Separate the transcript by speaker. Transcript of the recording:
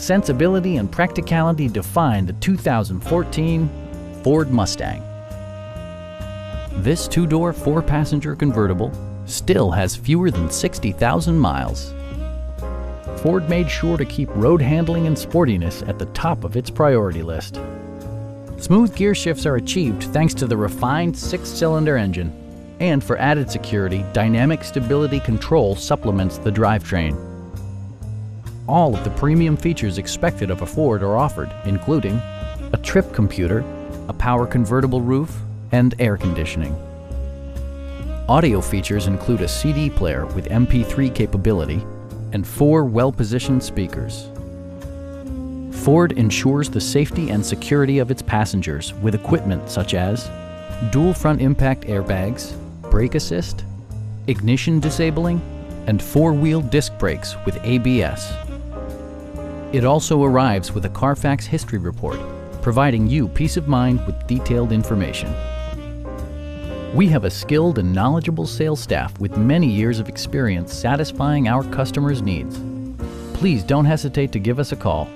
Speaker 1: sensibility and practicality define the 2014 Ford Mustang. This two-door, four-passenger convertible still has fewer than 60,000 miles. Ford made sure to keep road handling and sportiness at the top of its priority list. Smooth gear shifts are achieved thanks to the refined six-cylinder engine. And for added security, Dynamic Stability Control supplements the drivetrain. All of the premium features expected of a Ford are offered, including a trip computer, a power convertible roof, and air conditioning. Audio features include a CD player with MP3 capability and four well-positioned speakers. Ford ensures the safety and security of its passengers with equipment such as dual front impact airbags, brake assist, ignition disabling, and four-wheel disc brakes with ABS. It also arrives with a Carfax history report, providing you peace of mind with detailed information. We have a skilled and knowledgeable sales staff with many years of experience satisfying our customers' needs. Please don't hesitate to give us a call